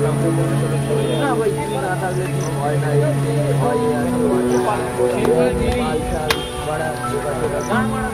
হয় না